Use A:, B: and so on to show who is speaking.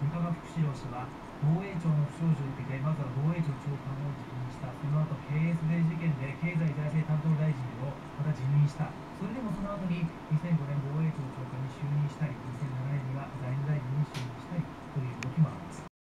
A: 文科副福祉労は防衛庁の不祥事を受けてまずは防衛庁長官を辞任した。その後 KSD 事件で経済財政担当大臣をまた辞任した。それでもその後に2005年